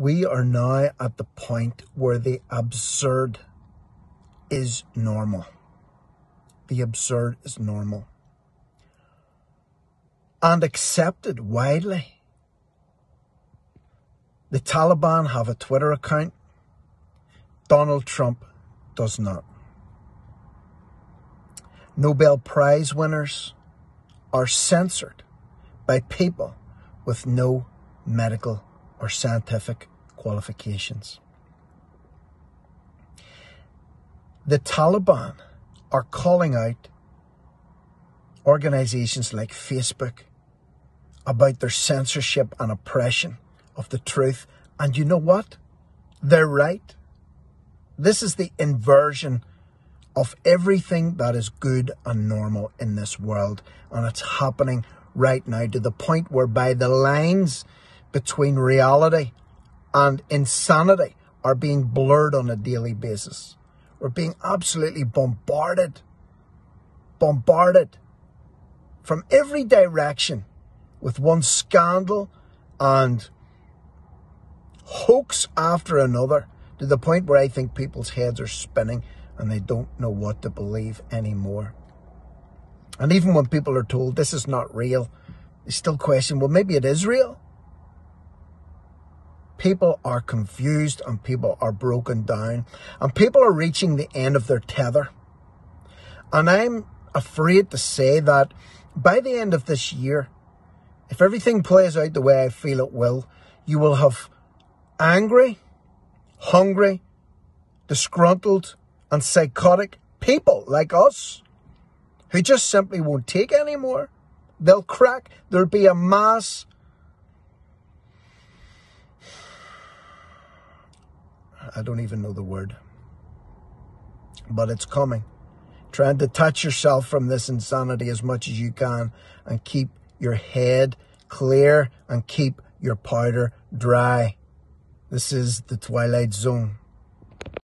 We are now at the point where the absurd is normal. The absurd is normal. And accepted widely. The Taliban have a Twitter account. Donald Trump does not. Nobel Prize winners are censored by people with no medical or scientific qualifications. The Taliban are calling out organizations like Facebook about their censorship and oppression of the truth. And you know what? They're right. This is the inversion of everything that is good and normal in this world. And it's happening right now to the point whereby the lines between reality and insanity are being blurred on a daily basis. We're being absolutely bombarded, bombarded from every direction with one scandal and hoax after another to the point where I think people's heads are spinning and they don't know what to believe anymore. And even when people are told this is not real, they still question, well, maybe it is real. People are confused and people are broken down and people are reaching the end of their tether. And I'm afraid to say that by the end of this year, if everything plays out the way I feel it will, you will have angry, hungry, disgruntled, and psychotic people like us who just simply won't take anymore. They'll crack. There'll be a mass I don't even know the word. But it's coming. Try and detach yourself from this insanity as much as you can and keep your head clear and keep your powder dry. This is the Twilight Zone.